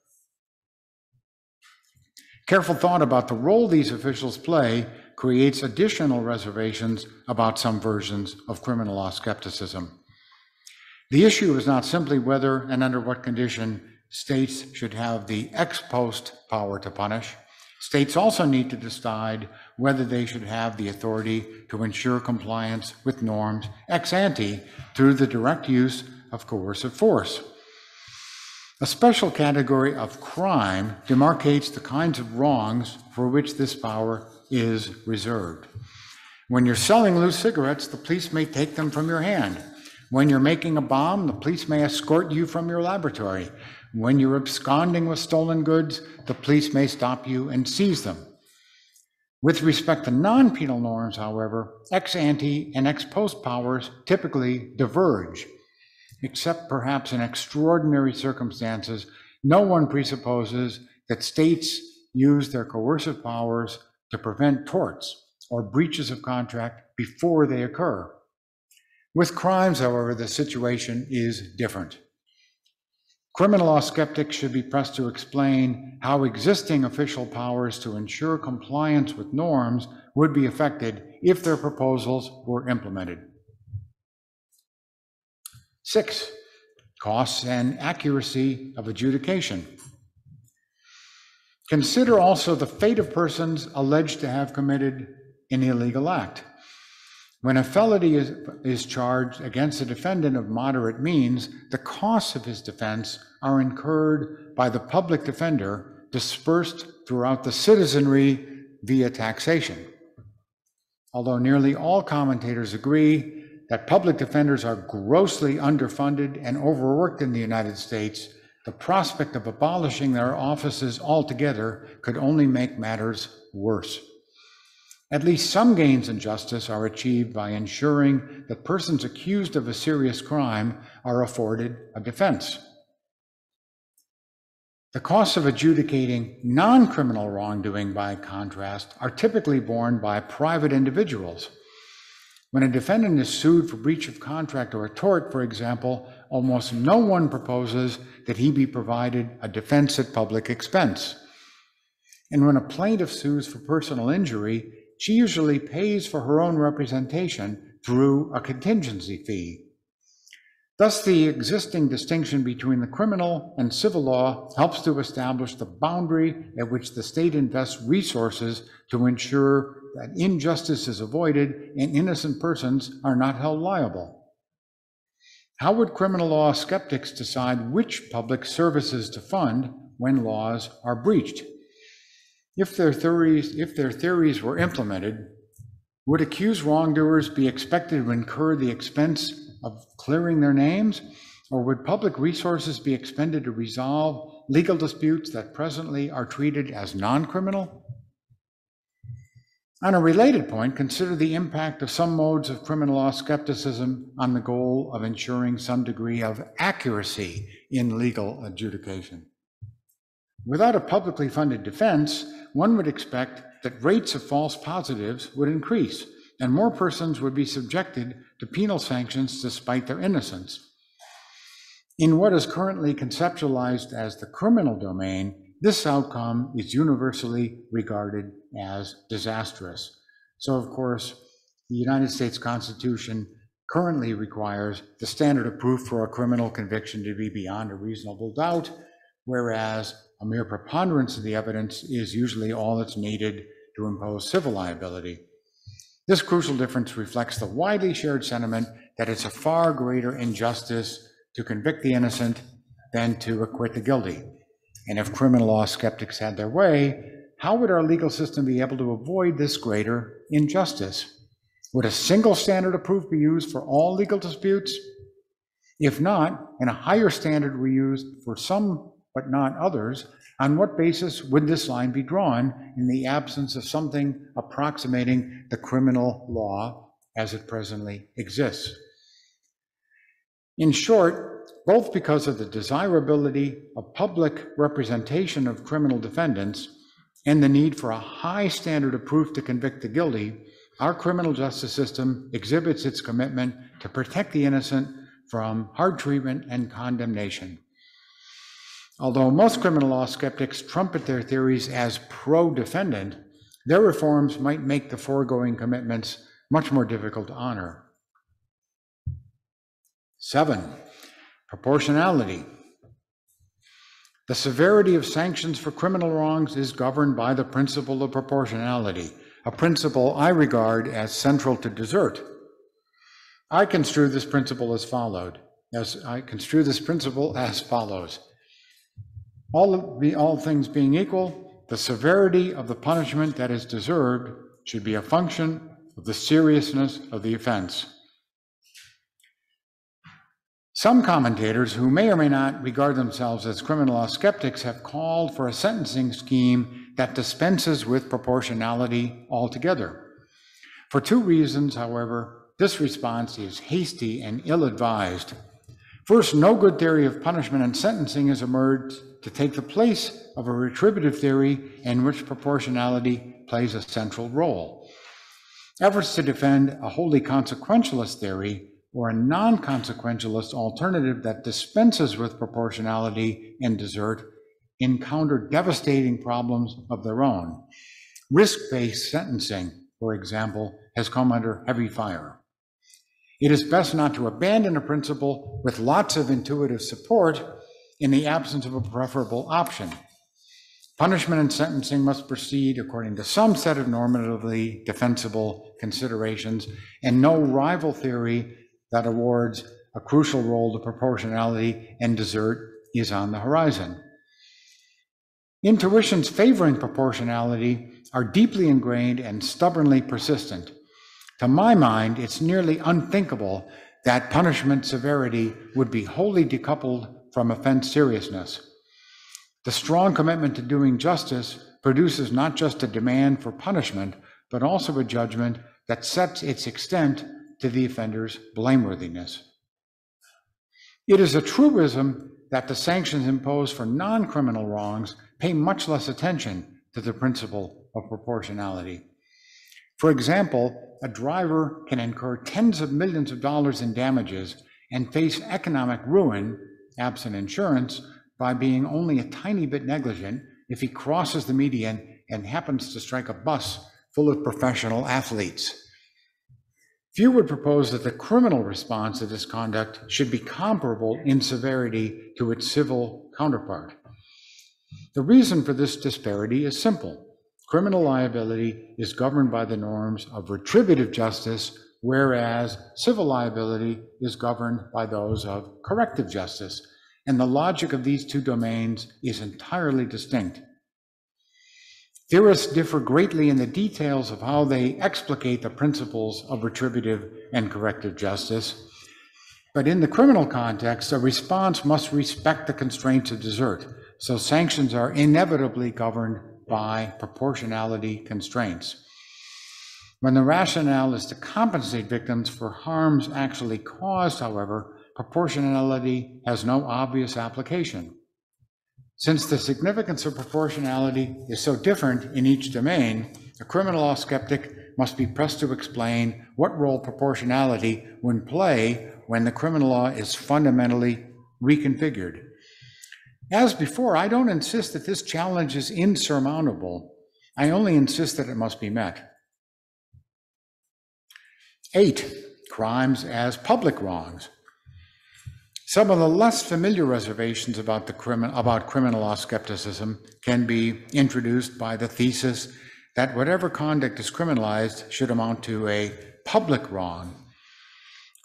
Careful thought about the role these officials play creates additional reservations about some versions of criminal law skepticism. The issue is not simply whether and under what condition states should have the ex post power to punish. States also need to decide whether they should have the authority to ensure compliance with norms ex ante through the direct use of coercive force. A special category of crime demarcates the kinds of wrongs for which this power is reserved. When you're selling loose cigarettes, the police may take them from your hand. When you're making a bomb, the police may escort you from your laboratory. When you're absconding with stolen goods, the police may stop you and seize them. With respect to non penal norms, however, ex ante and ex post powers typically diverge. Except perhaps in extraordinary circumstances, no one presupposes that states use their coercive powers to prevent torts or breaches of contract before they occur. With crimes, however, the situation is different. Criminal law skeptics should be pressed to explain how existing official powers to ensure compliance with norms would be affected if their proposals were implemented. Six, costs and accuracy of adjudication. Consider also the fate of persons alleged to have committed an illegal act. When a felony is, is charged against a defendant of moderate means, the costs of his defense are incurred by the public defender, dispersed throughout the citizenry via taxation. Although nearly all commentators agree that public defenders are grossly underfunded and overworked in the United States, the prospect of abolishing their offices altogether could only make matters worse. At least some gains in justice are achieved by ensuring that persons accused of a serious crime are afforded a defense. The costs of adjudicating non criminal wrongdoing, by contrast, are typically borne by private individuals. When a defendant is sued for breach of contract or a tort, for example, almost no one proposes that he be provided a defense at public expense. And when a plaintiff sues for personal injury, she usually pays for her own representation through a contingency fee. Thus, the existing distinction between the criminal and civil law helps to establish the boundary at which the state invests resources to ensure that injustice is avoided and innocent persons are not held liable. How would criminal law skeptics decide which public services to fund when laws are breached? If their theories, if their theories were implemented, would accused wrongdoers be expected to incur the expense of clearing their names? Or would public resources be expended to resolve legal disputes that presently are treated as non criminal? On a related point, consider the impact of some modes of criminal law skepticism on the goal of ensuring some degree of accuracy in legal adjudication. Without a publicly funded defense, one would expect that rates of false positives would increase and more persons would be subjected to penal sanctions despite their innocence. In what is currently conceptualized as the criminal domain, this outcome is universally regarded as disastrous. So, of course, the United States Constitution currently requires the standard of proof for a criminal conviction to be beyond a reasonable doubt, whereas a mere preponderance of the evidence is usually all that's needed to impose civil liability. This crucial difference reflects the widely shared sentiment that it's a far greater injustice to convict the innocent than to acquit the guilty. And if criminal law skeptics had their way, how would our legal system be able to avoid this greater injustice? Would a single standard of proof be used for all legal disputes? If not, and a higher standard were used for some but not others, on what basis would this line be drawn in the absence of something approximating the criminal law as it presently exists? In short, both because of the desirability of public representation of criminal defendants and the need for a high standard of proof to convict the guilty, our criminal justice system exhibits its commitment to protect the innocent from hard treatment and condemnation. Although most criminal law skeptics trumpet their theories as pro defendant, their reforms might make the foregoing commitments much more difficult to honor. Seven, Proportionality. The severity of sanctions for criminal wrongs is governed by the principle of proportionality, a principle I regard as central to desert. I construe this principle as followed. As I construe this principle as follows. All, be, all things being equal, the severity of the punishment that is deserved should be a function of the seriousness of the offense. Some commentators, who may or may not regard themselves as criminal law skeptics, have called for a sentencing scheme that dispenses with proportionality altogether. For two reasons, however, this response is hasty and ill advised. First, no good theory of punishment and sentencing has emerged to take the place of a retributive theory in which proportionality plays a central role. Efforts to defend a wholly consequentialist theory or a non consequentialist alternative that dispenses with proportionality and desert encounter devastating problems of their own. Risk based sentencing, for example, has come under heavy fire. It is best not to abandon a principle with lots of intuitive support in the absence of a preferable option. Punishment and sentencing must proceed according to some set of normatively defensible considerations, and no rival theory that awards a crucial role to proportionality and desert is on the horizon. Intuitions favoring proportionality are deeply ingrained and stubbornly persistent. To my mind, it's nearly unthinkable that punishment severity would be wholly decoupled from offense seriousness. The strong commitment to doing justice produces not just a demand for punishment, but also a judgment that sets its extent to the offender's blameworthiness. It is a truism that the sanctions imposed for non criminal wrongs pay much less attention to the principle of proportionality. For example, a driver can incur tens of millions of dollars in damages and face economic ruin, absent insurance, by being only a tiny bit negligent if he crosses the median and happens to strike a bus full of professional athletes. Few would propose that the criminal response to this conduct should be comparable in severity to its civil counterpart. The reason for this disparity is simple. Criminal liability is governed by the norms of retributive justice, whereas civil liability is governed by those of corrective justice, and the logic of these two domains is entirely distinct. Theorists differ greatly in the details of how they explicate the principles of retributive and corrective justice. But in the criminal context, a response must respect the constraints of desert, so sanctions are inevitably governed by proportionality constraints. When the rationale is to compensate victims for harms actually caused, however, proportionality has no obvious application. Since the significance of proportionality is so different in each domain, a criminal law skeptic must be pressed to explain what role proportionality would play when the criminal law is fundamentally reconfigured. As before, I don't insist that this challenge is insurmountable. I only insist that it must be met. Eight, crimes as public wrongs. Some of the less familiar reservations about, the crimi- about criminal law skepticism can be introduced by the thesis that whatever conduct is criminalized should amount to a public wrong.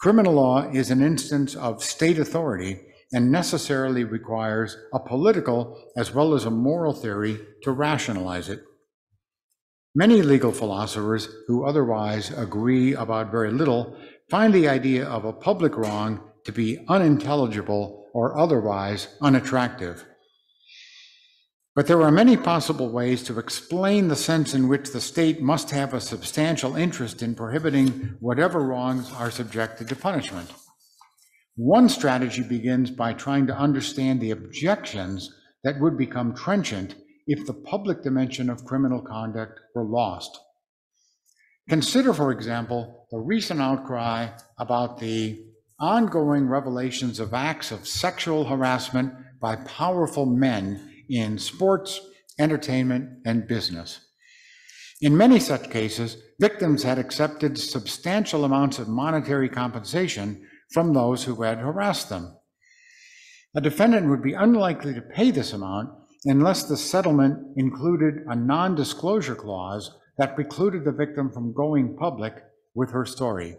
Criminal law is an instance of state authority and necessarily requires a political as well as a moral theory to rationalize it. Many legal philosophers who otherwise agree about very little find the idea of a public wrong to be unintelligible or otherwise unattractive. But there are many possible ways to explain the sense in which the state must have a substantial interest in prohibiting whatever wrongs are subjected to punishment. One strategy begins by trying to understand the objections that would become trenchant if the public dimension of criminal conduct were lost. Consider, for example, the recent outcry about the ongoing revelations of acts of sexual harassment by powerful men in sports, entertainment, and business. In many such cases, victims had accepted substantial amounts of monetary compensation from those who had harassed them. A defendant would be unlikely to pay this amount unless the settlement included a non disclosure clause that precluded the victim from going public with her story.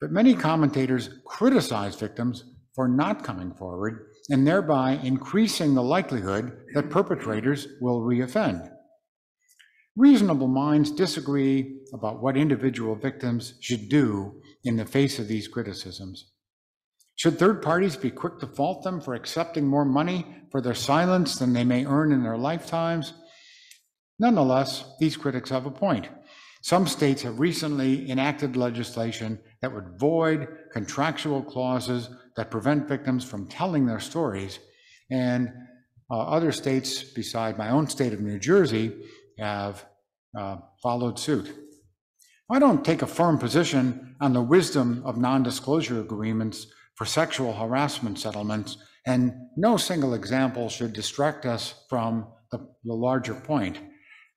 But many commentators criticize victims for not coming forward and thereby increasing the likelihood that perpetrators will reoffend. Reasonable minds disagree about what individual victims should do in the face of these criticisms. Should third parties be quick to fault them for accepting more money for their silence than they may earn in their lifetimes? Nonetheless, these critics have a point. Some states have recently enacted legislation that would void contractual clauses that prevent victims from telling their stories. And uh, other states, beside my own state of New Jersey, have uh, followed suit. I don't take a firm position on the wisdom of non disclosure agreements for sexual harassment settlements, and no single example should distract us from the, the larger point.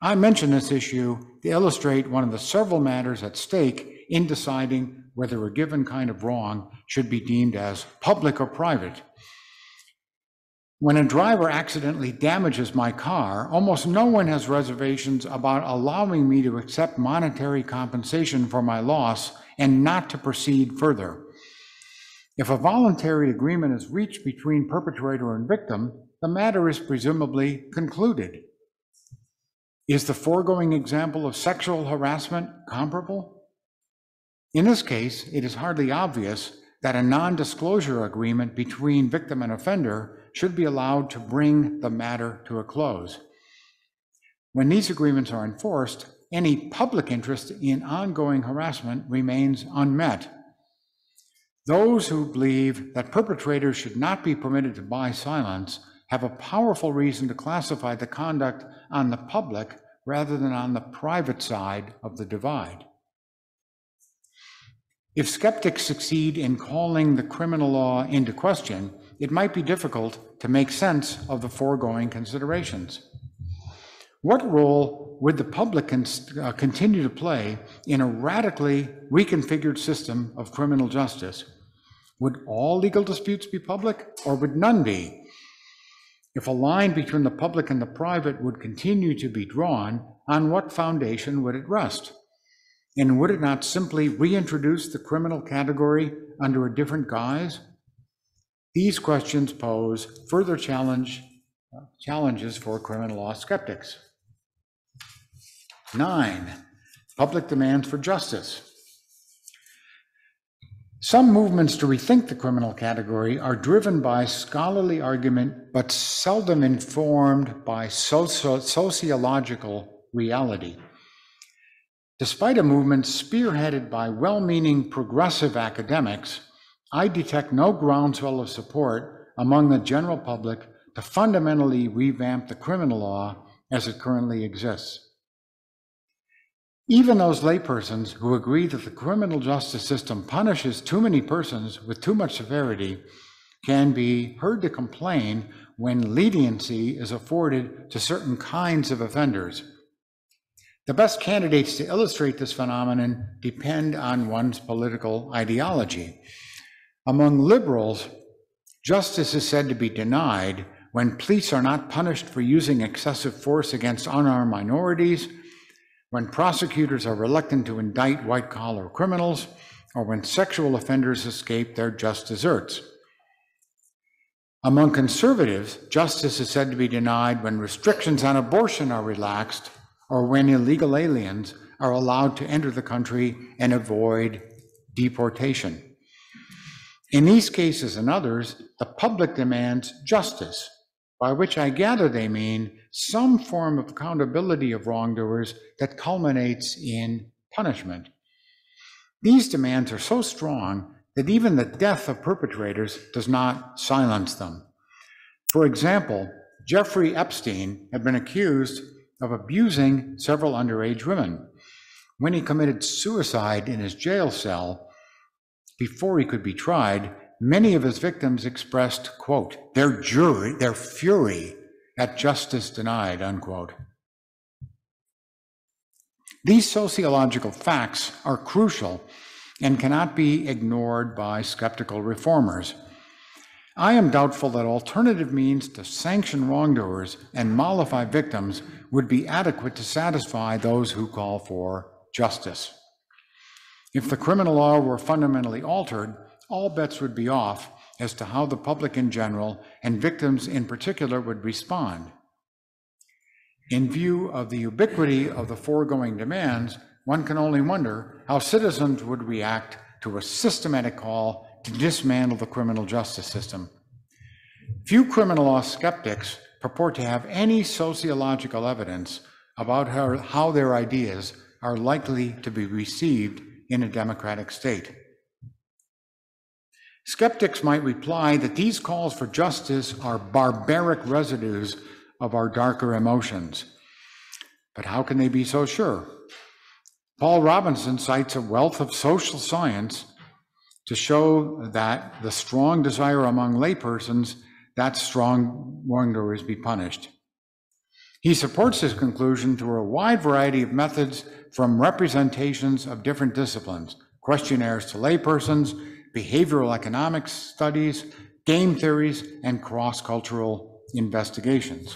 I mention this issue to illustrate one of the several matters at stake in deciding whether a given kind of wrong should be deemed as public or private. When a driver accidentally damages my car, almost no one has reservations about allowing me to accept monetary compensation for my loss and not to proceed further. If a voluntary agreement is reached between perpetrator and victim, the matter is presumably concluded. Is the foregoing example of sexual harassment comparable? In this case, it is hardly obvious that a non-disclosure agreement between victim and offender should be allowed to bring the matter to a close. When these agreements are enforced, any public interest in ongoing harassment remains unmet. Those who believe that perpetrators should not be permitted to buy silence have a powerful reason to classify the conduct on the public rather than on the private side of the divide. If skeptics succeed in calling the criminal law into question, it might be difficult to make sense of the foregoing considerations. What role would the public uh, continue to play in a radically reconfigured system of criminal justice? Would all legal disputes be public or would none be? If a line between the public and the private would continue to be drawn, on what foundation would it rest? And would it not simply reintroduce the criminal category under a different guise? These questions pose further challenge, challenges for criminal law skeptics. Nine, public demands for justice. Some movements to rethink the criminal category are driven by scholarly argument, but seldom informed by socio- sociological reality. Despite a movement spearheaded by well meaning progressive academics, I detect no groundswell of support among the general public to fundamentally revamp the criminal law as it currently exists. Even those laypersons who agree that the criminal justice system punishes too many persons with too much severity can be heard to complain when leniency is afforded to certain kinds of offenders the best candidates to illustrate this phenomenon depend on one's political ideology. Among liberals, justice is said to be denied when police are not punished for using excessive force against unarmed minorities, when prosecutors are reluctant to indict white collar criminals, or when sexual offenders escape their just deserts. Among conservatives, justice is said to be denied when restrictions on abortion are relaxed or when illegal aliens are allowed to enter the country and avoid deportation. In these cases and others, the public demands justice, by which I gather they mean some form of accountability of wrongdoers that culminates in punishment. These demands are so strong that even the death of perpetrators does not silence them. For example, Jeffrey Epstein had been accused of abusing several underage women. When he committed suicide in his jail cell, before he could be tried, many of his victims expressed, quote, their jury, their fury at justice denied, unquote. These sociological facts are crucial and cannot be ignored by skeptical reformers. I am doubtful that alternative means to sanction wrongdoers and mollify victims would be adequate to satisfy those who call for justice. If the criminal law were fundamentally altered, all bets would be off as to how the public in general and victims in particular would respond. In view of the ubiquity of the foregoing demands, one can only wonder how citizens would react to a systematic call to dismantle the criminal justice system. Few criminal law skeptics purport to have any sociological evidence about how, how their ideas are likely to be received in a democratic state. Skeptics might reply that these calls for justice are barbaric residues of our darker emotions. But how can they be so sure? Paul Robinson cites a wealth of social science to show that the strong desire among laypersons that strong wrongdoers be punished. He supports this conclusion through a wide variety of methods from representations of different disciplines, questionnaires to laypersons, behavioral economics studies, game theories, and cross-cultural investigations.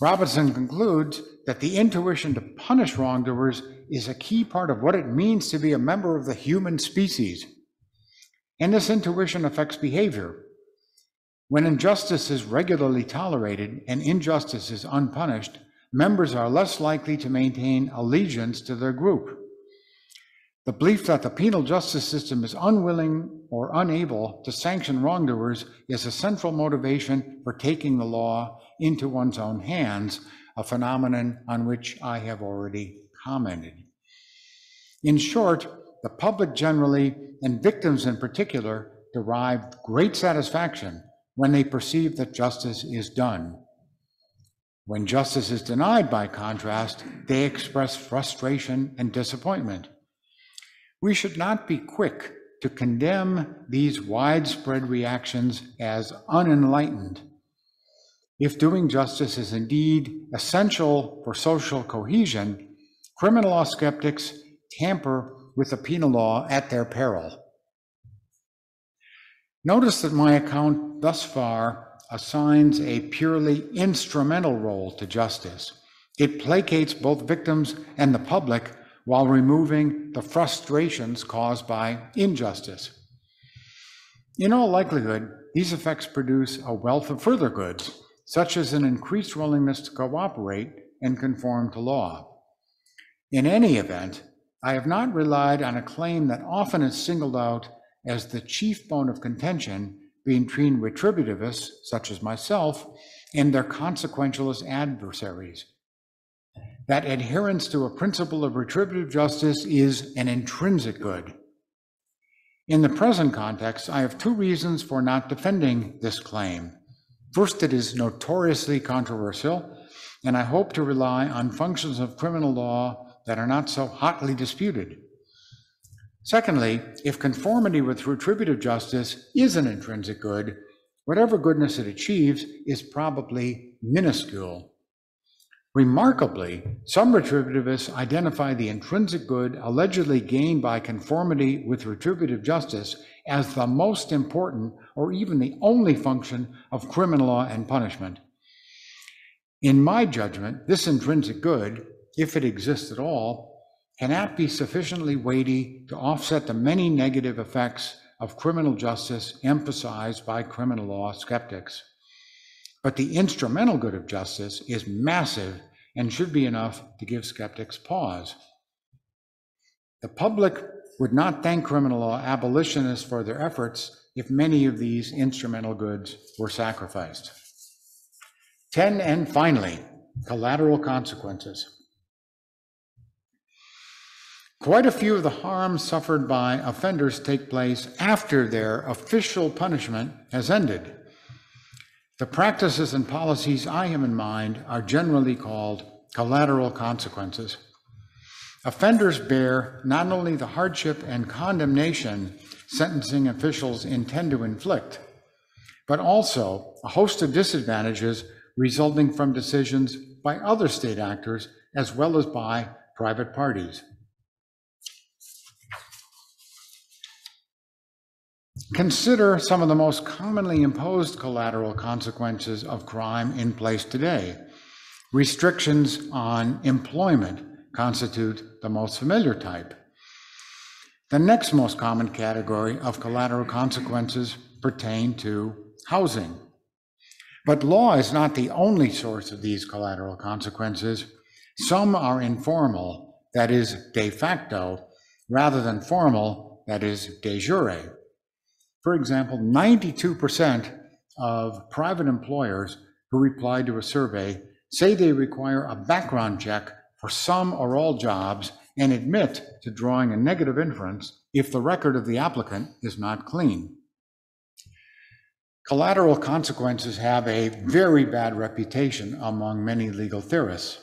Robinson concludes that the intuition to punish wrongdoers is a key part of what it means to be a member of the human species. And this intuition affects behavior. When injustice is regularly tolerated and injustice is unpunished, members are less likely to maintain allegiance to their group. The belief that the penal justice system is unwilling or unable to sanction wrongdoers is a central motivation for taking the law into one's own hands, a phenomenon on which I have already commented. In short, the public generally, and victims in particular, derive great satisfaction when they perceive that justice is done. When justice is denied, by contrast, they express frustration and disappointment. We should not be quick to condemn these widespread reactions as unenlightened. If doing justice is indeed essential for social cohesion, criminal law skeptics tamper with the penal law at their peril. Notice that my account thus far assigns a purely instrumental role to justice. It placates both victims and the public while removing the frustrations caused by injustice. In all likelihood, these effects produce a wealth of further goods, such as an increased willingness to cooperate and conform to law. In any event, I have not relied on a claim that often is singled out as the chief bone of contention between retributivists, such as myself, and their consequentialist adversaries that adherence to a principle of retributive justice is an intrinsic good. In the present context, I have two reasons for not defending this claim. First, it is notoriously controversial, and I hope to rely on functions of criminal law that are not so hotly disputed. Secondly, if conformity with retributive justice is an intrinsic good, whatever goodness it achieves is probably minuscule Remarkably, some retributivists identify the intrinsic good allegedly gained by conformity with retributive justice as the most important or even the only function of criminal law and punishment. In my judgment, this intrinsic good, if it exists at all, cannot be sufficiently weighty to offset the many negative effects of criminal justice emphasized by criminal law skeptics. But the instrumental good of justice is massive and should be enough to give skeptics pause. The public would not thank criminal law abolitionists for their efforts if many of these instrumental goods were sacrificed. 10, and finally, collateral consequences. Quite a few of the harms suffered by offenders take place after their official punishment has ended. The practices and policies I have in mind are generally called collateral consequences. Offenders bear not only the hardship and condemnation sentencing officials intend to inflict, but also a host of disadvantages resulting from decisions by other state actors as well as by private parties. Consider some of the most commonly imposed collateral consequences of crime in place today. Restrictions on employment constitute the most familiar type. The next most common category of collateral consequences pertain to housing. But law is not the only source of these collateral consequences. Some are informal, that is, de facto, rather than formal, that is, de jure. For example, 92% of private employers who replied to a survey say they require a background check for some or all jobs and admit to drawing a negative inference if the record of the applicant is not clean. Collateral consequences have a very bad reputation among many legal theorists.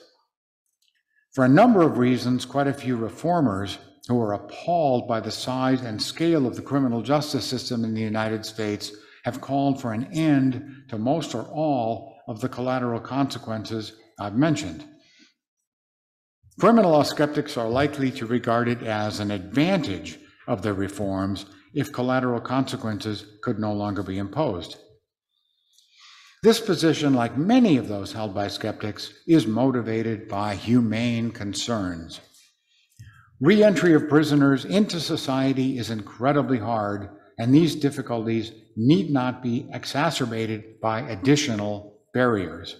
For a number of reasons, quite a few reformers who are appalled by the size and scale of the criminal justice system in the United States have called for an end to most or all of the collateral consequences I've mentioned. Criminal law skeptics are likely to regard it as an advantage of the reforms if collateral consequences could no longer be imposed. This position, like many of those held by skeptics, is motivated by humane concerns. Reentry of prisoners into society is incredibly hard, and these difficulties need not be exacerbated by additional barriers.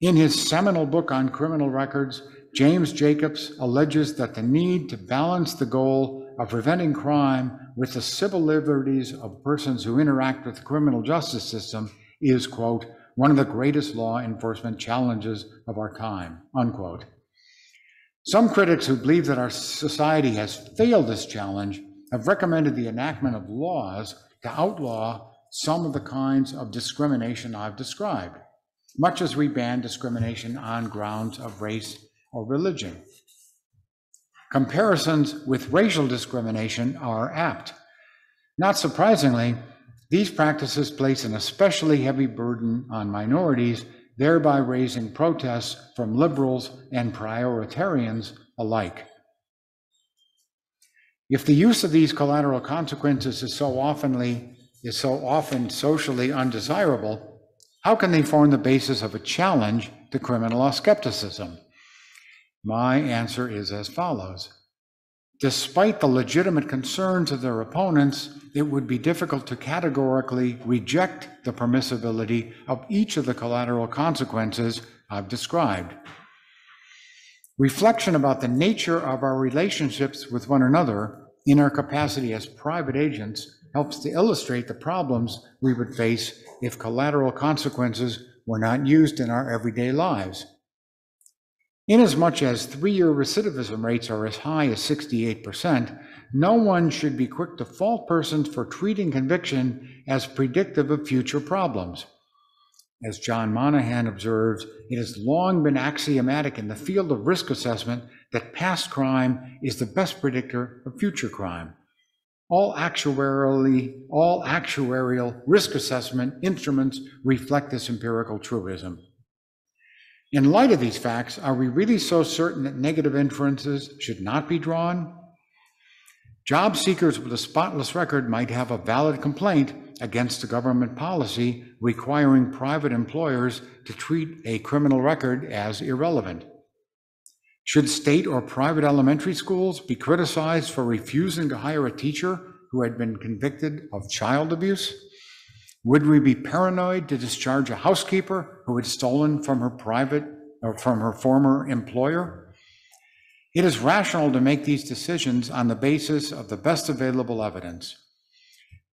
In his seminal book on criminal records, James Jacobs alleges that the need to balance the goal of preventing crime with the civil liberties of persons who interact with the criminal justice system is, quote, one of the greatest law enforcement challenges of our time, unquote. Some critics who believe that our society has failed this challenge have recommended the enactment of laws to outlaw some of the kinds of discrimination I've described, much as we ban discrimination on grounds of race or religion. Comparisons with racial discrimination are apt. Not surprisingly, these practices place an especially heavy burden on minorities, thereby raising protests from liberals and prioritarians alike. If the use of these collateral consequences is so oftenly is so often socially undesirable, how can they form the basis of a challenge to criminal law skepticism? My answer is as follows. Despite the legitimate concerns of their opponents, it would be difficult to categorically reject the permissibility of each of the collateral consequences I've described. Reflection about the nature of our relationships with one another in our capacity as private agents helps to illustrate the problems we would face if collateral consequences were not used in our everyday lives. Inasmuch as three year recidivism rates are as high as 68%, no one should be quick to fault persons for treating conviction as predictive of future problems. As John Monahan observes, it has long been axiomatic in the field of risk assessment that past crime is the best predictor of future crime. All all actuarial risk assessment instruments reflect this empirical truism. In light of these facts, are we really so certain that negative inferences should not be drawn? Job seekers with a spotless record might have a valid complaint against a government policy requiring private employers to treat a criminal record as irrelevant. Should state or private elementary schools be criticized for refusing to hire a teacher who had been convicted of child abuse? Would we be paranoid to discharge a housekeeper who had stolen from her private or from her former employer? It is rational to make these decisions on the basis of the best available evidence.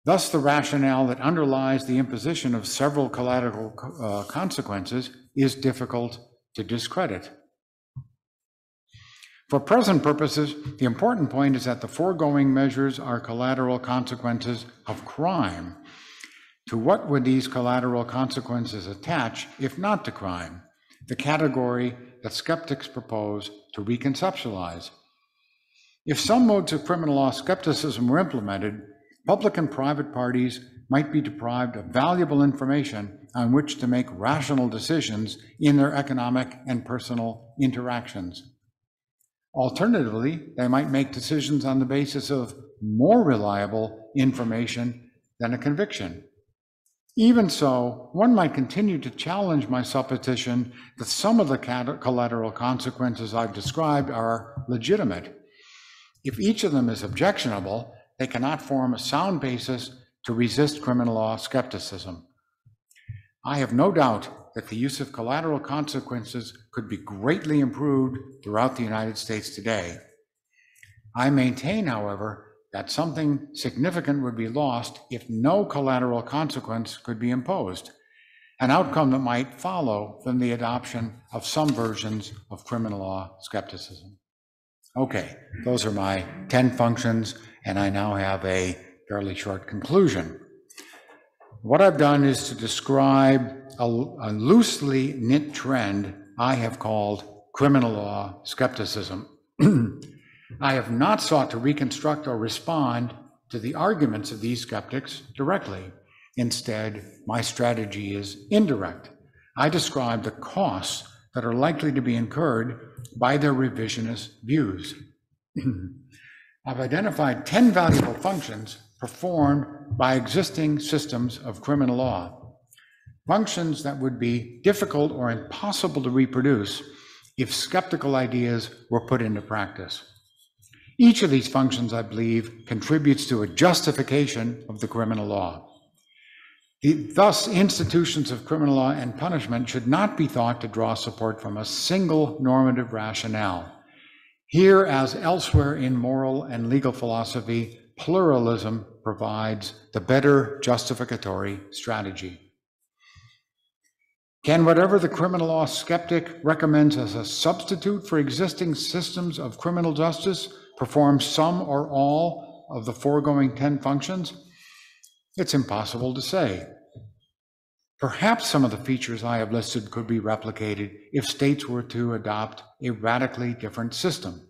Thus, the rationale that underlies the imposition of several collateral uh, consequences is difficult to discredit. For present purposes, the important point is that the foregoing measures are collateral consequences of crime to what would these collateral consequences attach if not to crime? The category that skeptics propose to reconceptualize. If some modes of criminal law skepticism were implemented, public and private parties might be deprived of valuable information on which to make rational decisions in their economic and personal interactions. Alternatively, they might make decisions on the basis of more reliable information than a conviction. Even so, one might continue to challenge my supposition that some of the collateral consequences I've described are legitimate. If each of them is objectionable, they cannot form a sound basis to resist criminal law skepticism. I have no doubt that the use of collateral consequences could be greatly improved throughout the United States today. I maintain, however, that something significant would be lost if no collateral consequence could be imposed, an outcome that might follow from the adoption of some versions of criminal law skepticism. Okay, those are my 10 functions, and I now have a fairly short conclusion. What I've done is to describe a, a loosely knit trend I have called criminal law skepticism. I have not sought to reconstruct or respond to the arguments of these skeptics directly. Instead, my strategy is indirect. I describe the costs that are likely to be incurred by their revisionist views. I've identified 10 valuable functions performed by existing systems of criminal law, functions that would be difficult or impossible to reproduce if skeptical ideas were put into practice. Each of these functions, I believe, contributes to a justification of the criminal law. The- Thus, institutions of criminal law and punishment should not be thought to draw support from a single normative rationale. Here, as elsewhere in moral and legal philosophy, pluralism provides the better justificatory strategy. Can whatever the criminal law skeptic recommends as a substitute for existing systems of criminal justice perform some or all of the foregoing 10 functions? It's impossible to say. Perhaps some of the features I have listed could be replicated if states were to adopt a radically different system.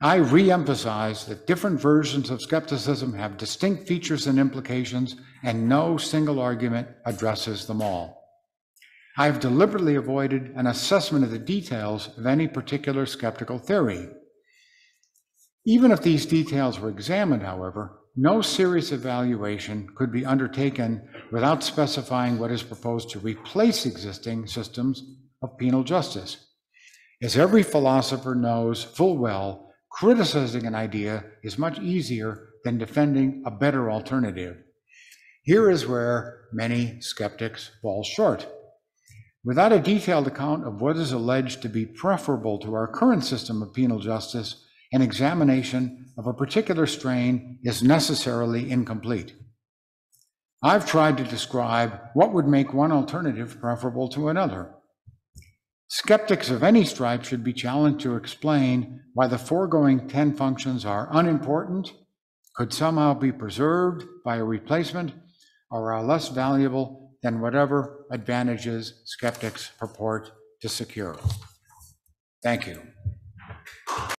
I re-emphasize that different versions of skepticism have distinct features and implications, and no single argument addresses them all. I have deliberately avoided an assessment of the details of any particular skeptical theory. Even if these details were examined, however, no serious evaluation could be undertaken without specifying what is proposed to replace existing systems of penal justice. As every philosopher knows full well, criticizing an idea is much easier than defending a better alternative. Here is where many skeptics fall short. Without a detailed account of what is alleged to be preferable to our current system of penal justice, an examination of a particular strain is necessarily incomplete. I've tried to describe what would make one alternative preferable to another. Skeptics of any stripe should be challenged to explain why the foregoing 10 functions are unimportant, could somehow be preserved by a replacement, or are less valuable than whatever advantages skeptics purport to secure. Thank you.